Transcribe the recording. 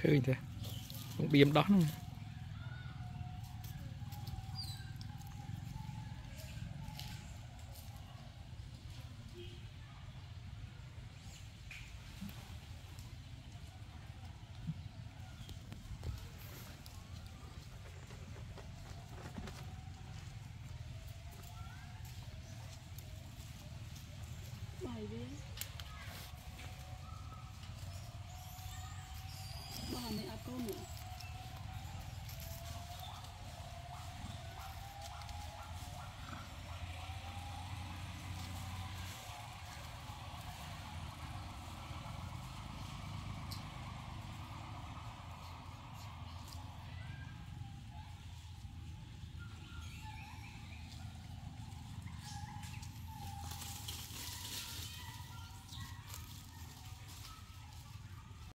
ឃើញទេបង្បៀមដោះហ្នឹង